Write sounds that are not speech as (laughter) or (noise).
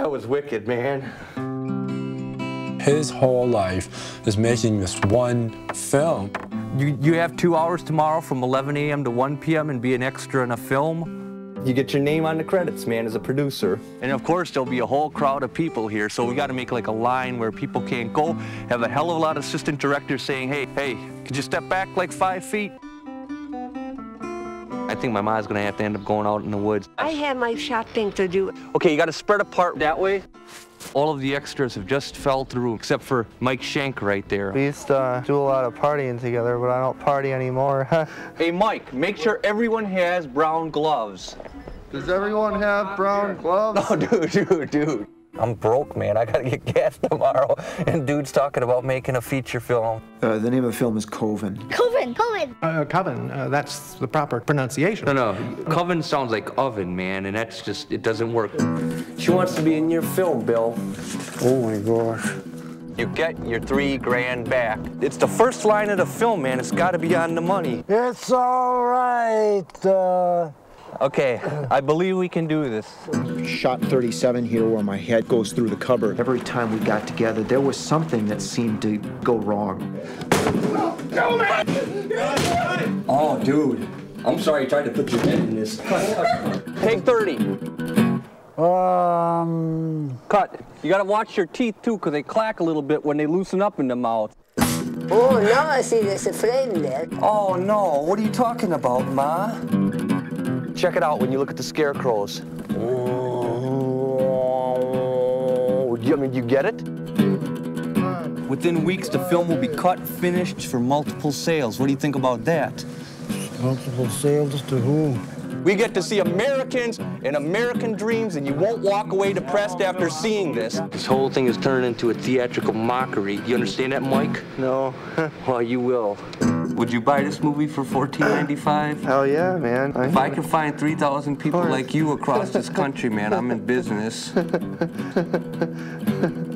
That was wicked, man. His whole life is making this one film. You, you have two hours tomorrow from 11 a.m. to 1 p.m. and be an extra in a film. You get your name on the credits, man, as a producer. And of course, there'll be a whole crowd of people here, so we got to make like a line where people can't go. Have a hell of a lot of assistant directors saying, hey, hey, could you step back like five feet? I think my mom's gonna have to end up going out in the woods. I have my shopping to do. Okay, you gotta spread apart that way. All of the extras have just fell through, except for Mike Schank right there. We used to uh, do a lot of partying together, but I don't party anymore. (laughs) hey, Mike, make sure everyone has brown gloves. Does everyone have brown gloves? No, (laughs) dude, dude, dude. I'm broke, man. I gotta get (laughs) gas tomorrow. And dude's talking about making a feature film. Uh, the name of the film is Coven. Coven, Coven. Uh, coven, uh, that's the proper pronunciation. No, no. Coven sounds like oven, man, and that's just, it doesn't work. She wants to be in your film, Bill. Oh my gosh. You get your three grand back. It's the first line of the film, man. It's gotta be on the money. It's all right. Uh... Okay, I believe we can do this. Shot 37 here where my head goes through the cupboard. Every time we got together, there was something that seemed to go wrong. Oh, dude. I'm sorry I tried to put your head in this. Take 30. Um. Cut. You gotta watch your teeth too, because they clack a little bit when they loosen up in the mouth. Oh, now I see there's a flame there. Oh no, what are you talking about, Ma? Check it out when you look at the scarecrows. Oh, I mean, you get it? Within weeks, the film will be cut, finished for multiple sales. What do you think about that? Multiple sales to who? We get to see Americans and American dreams, and you won't walk away depressed after seeing this. This whole thing is turned into a theatrical mockery. You understand that, Mike? No. well, you will. Would you buy this movie for $14.95? Hell yeah, man. If I can find 3,000 people like you across this country, man, I'm in business. (laughs)